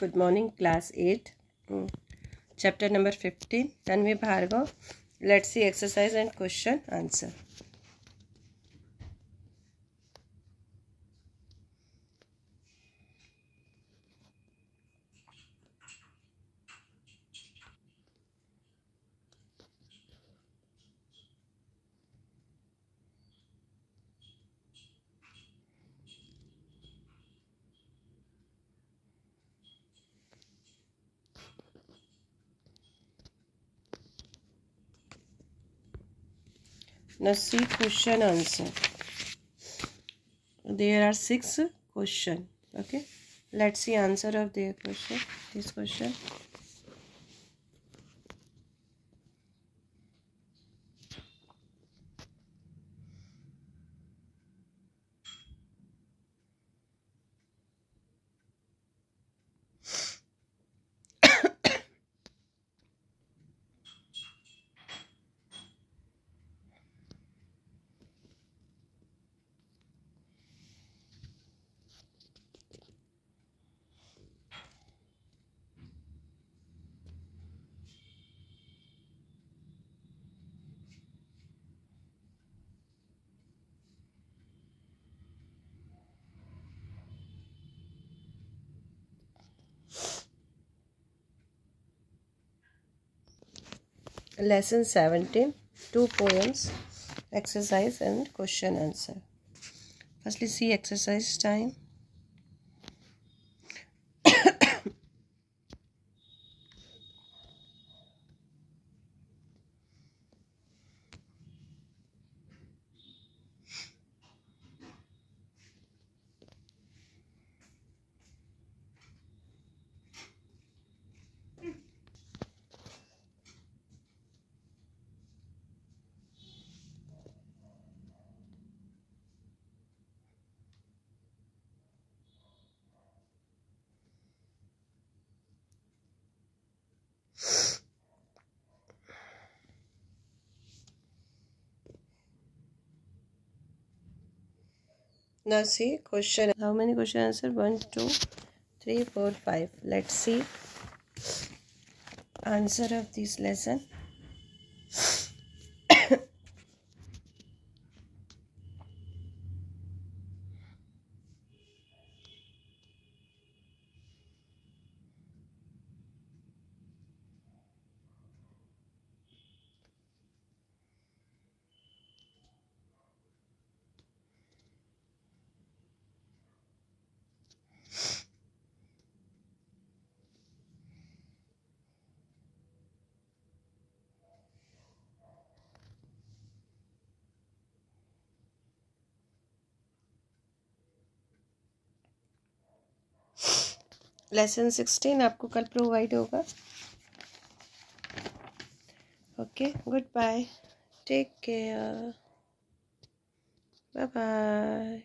Good morning class eight chapter number fifteen Tanvi Bhargav let's see exercise and question answer now see question answer. There are six question okay? Let's see answer of their question this question lesson 17 two poems exercise and question answer. Firstly see exercise time now see question how many question answer one two three four five let's see answer of this lesson lesson sixteen आपको कल provide होगा। Okay goodbye take care bye bye